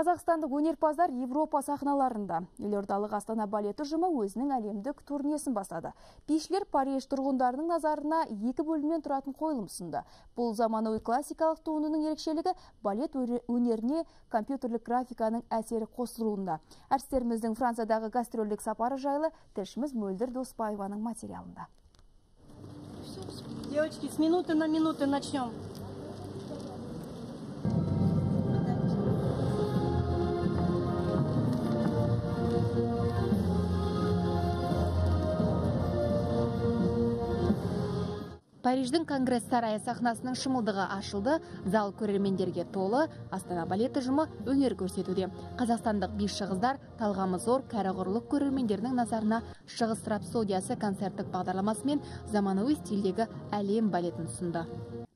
Қазақстандық өнерпаздар Европа сахналарында. Елордалық Астана балет ұжымы өзінің әлемдік турнесін бастады. Бишілер Париж тұрғындарының назарына екі бөлімнен тұратын қойылым ұсынды. Бұл заманауи классикалық туындының ерекшелігі балет өнеріне компьютерлік графиканың әсері қосылуында. Әрістеріміздің Франциядағы гастрольдік сапары жайлы тілшіміз Мөлдір Доспаеваның материалында. Девочки, с минуты на минуту начнем. Париждің конгресс сарайы сахнасының шымылдығы ашылды, зал көрермендерге толы, Астана балет ұжымы өнер көрсетуде. Қазақстандық бис шығыздар талғамы зор кәрі құрлық көрермендерінің назарына шығыс рапсодиясы концерттік бағдарламасымен заманауи стильдегі әлем балетін ұсынды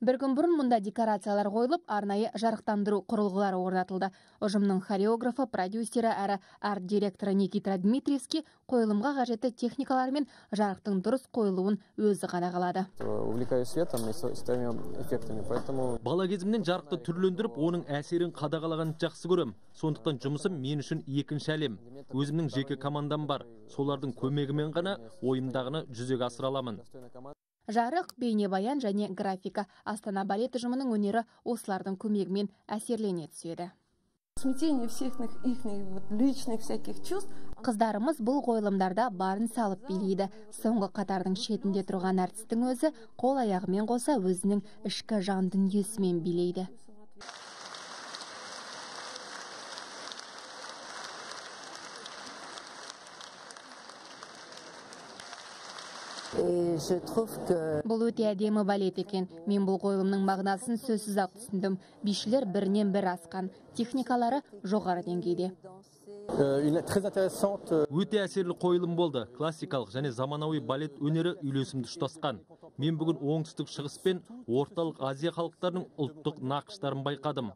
бір күн бұрын мұнда декорациялар қойылып арнайы жарықтандыру құрылғылары орнатылды. Ұжымның хореографы продюсері әрі арт директоры никита дмитриевский қойылымға қажетті техникалар мен жарықтың дұрыс қойылуын өзі қадағалады увлекаюсь светом и своими эффектами поэтому бала кезімнен жарықты түрлендіріп оның әсерін қадағалағанды жақсы көрем. сондықтан жұмысым мен үшін екінші әлем. Өзімнің жеке командам бар. Солардың көмегімен ғана ойымдағыны жүзеге асыра аламын. Жарық бейнебаян және графика астана балет ұжымының өнері осылардың көмегімен әсерлене түседі. Смятение всех их личных всяких чувств. Қыздарымыз бұл қойылымдарда барын салып билейді. Соңғы қатардың шетінде тұрған әртістің өзі қол аяғымен қоса өзінің ішкі жан дүниесімен билейді. Бұл өте әдемі балет екен. Мен бұл қойылымның мағынасын сөзсіз ақ түсіндім. Бишілер бірінен бір асқан. Техникалары жоғары деңгейде. Өте әсерлі қойылым болды. Классикалық және заманауи балет өнері үйлесімді ұштасқан. Мен бүгін оңтүстік шығыс пен орталық азия халықтарының ұлттық нақыштарын байқадым.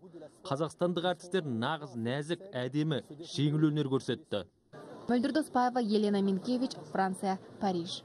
Қазақстандық әртістер нағыз нәзік әдемі жеңіл өнер көрсетті. Мөлдір доспаева елена минкевич франция париж.